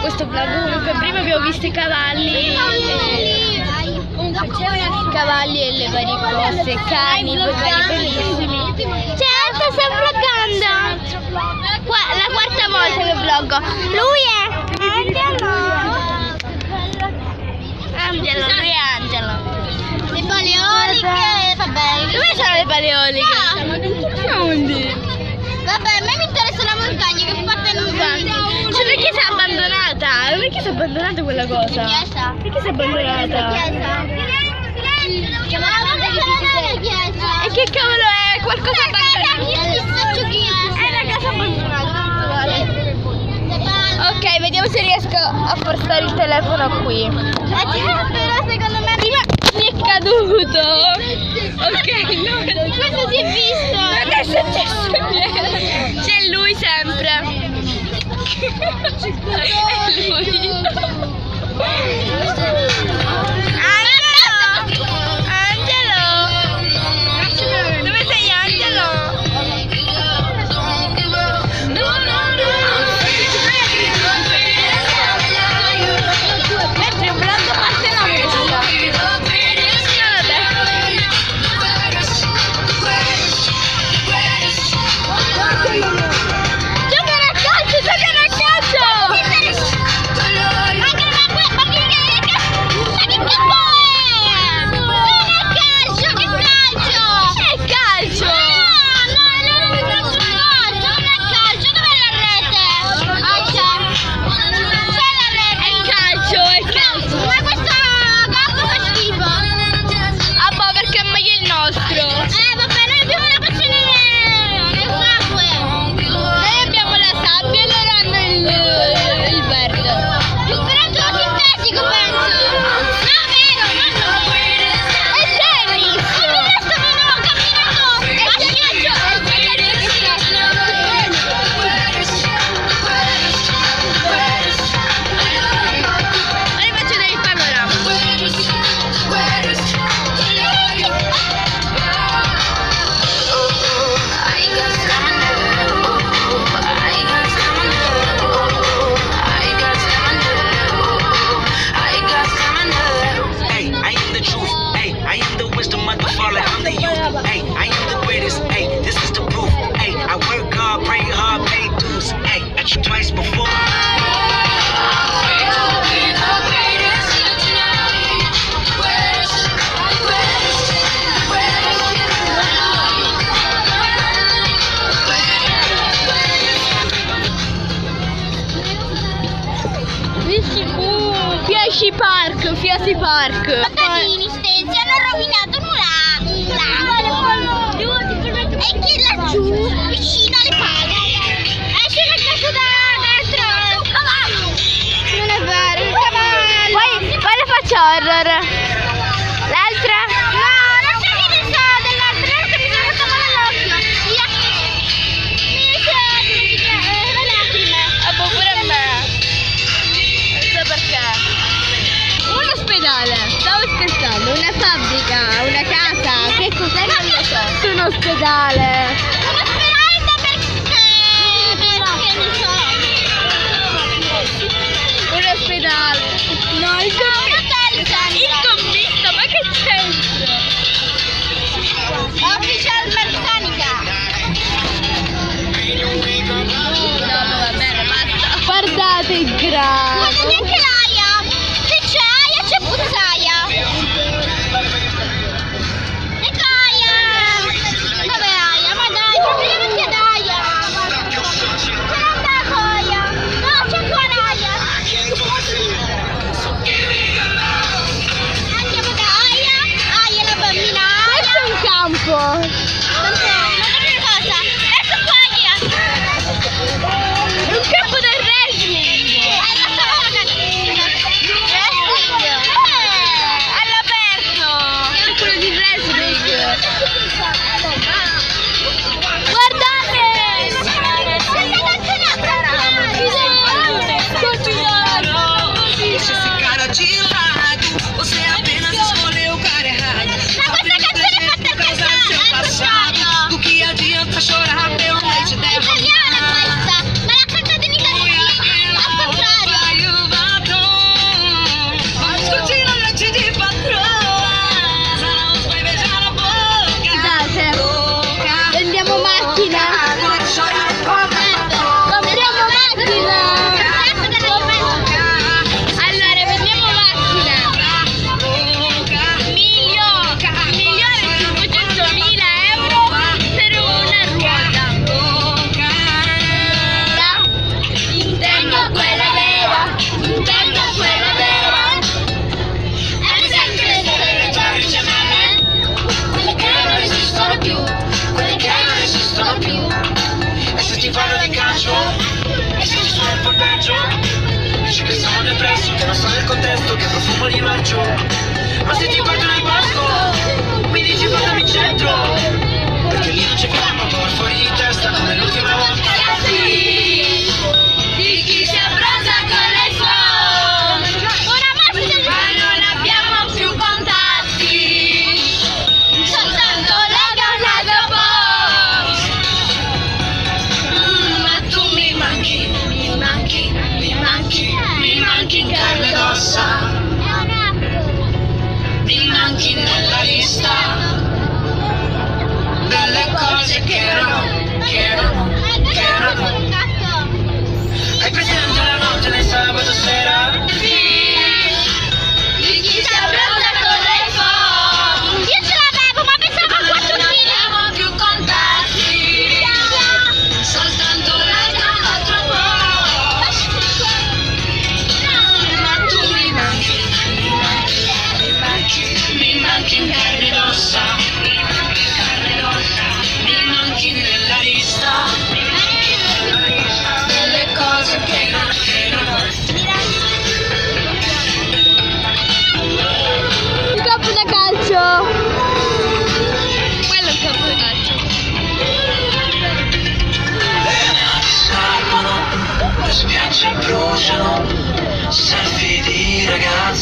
questo vlog. Comunque prima abbiamo visto i cavalli. Comunque i cavalli e le varie cose cani bellissimi certo sto vloggando la quarta volta che vloggo. Lui è Angelo. Angelo lui è Angelo. Le paleoliche vabbè. Dove sono le paleoliche? No. sono Vabbè, abbandonato quella cosa? Chiesa. Perché si è abbandonata? Chiesa. Silenzio, silenzio, devo chiamare la chiesa. E che cavolo è? Qualcosa da È la casa abbandonata. Ok, vediamo se riesco a forzare il telefono qui. 这个是的 Park, Fiasi Park. Contadini stessi hanno rovinato nulla. nulla. E che laggiù, vicino alle pale. Eh, Esce una casa da cavallo! Non è vero. Poi, poi le faccio horror. l'ospedale. No, il commisso. Il commisso, ma che c'entra? Official meccanica. Oh, no, no, va bene, basta. Guardate, grazie.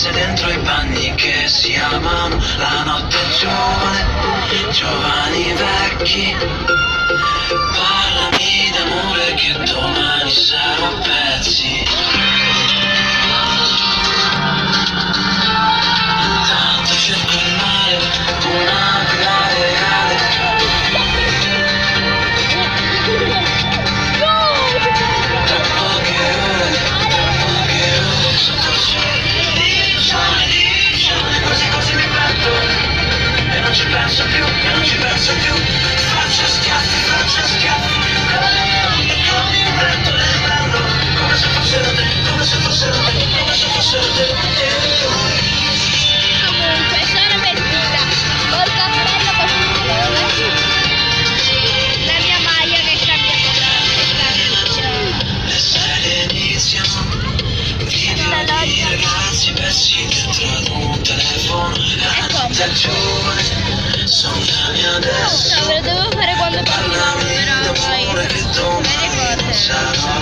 ragazze dentro i bagni che si amano la notte giovane, giovani vecchi. Parlami d'amore che domani sarà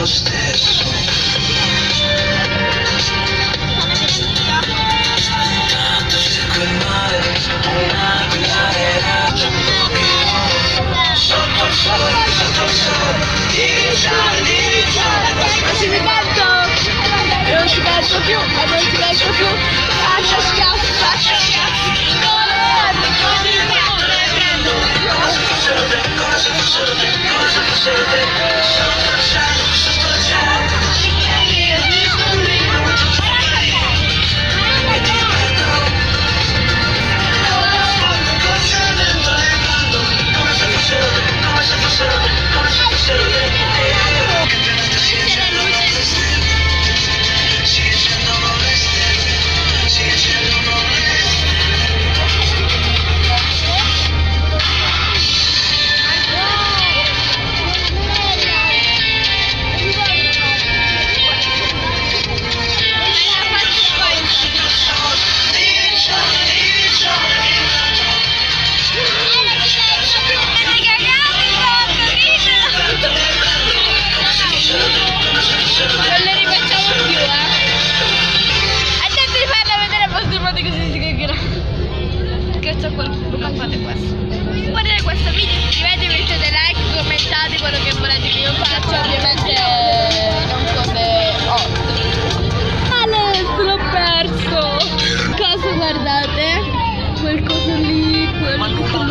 lo stesso. Tanto se quel mare un'aquila era sotto il sole, sotto il sole, divinciare, divinciare, quasi mi batto, e non ci penso più, ma non ci penso più, faccia schiaffo, faccia schiaffo. Come on,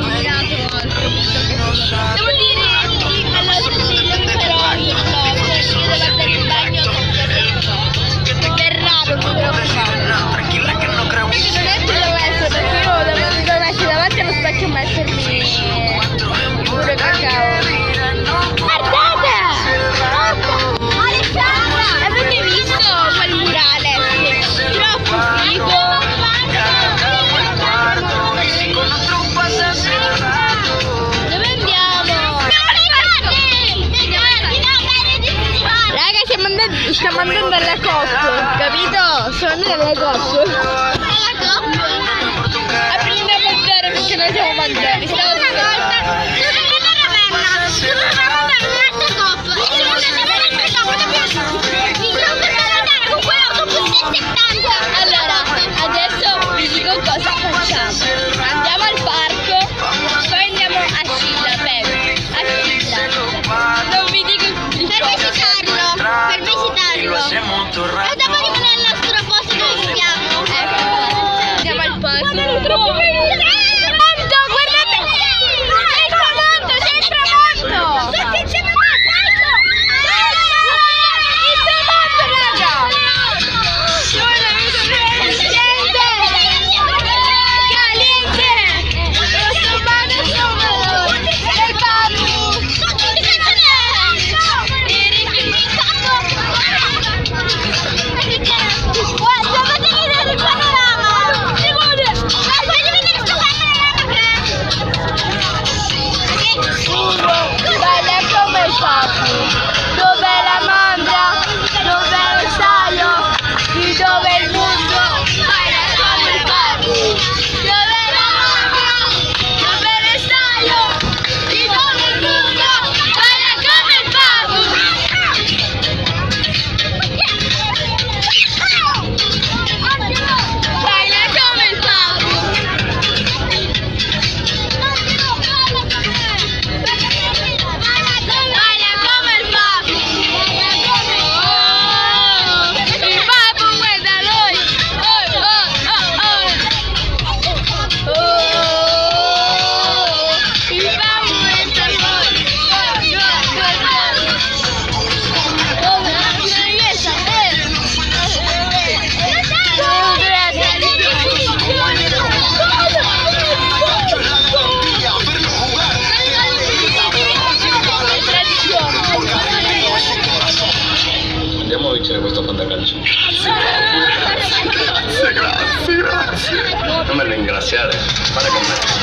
Grazie, grazie, grazie.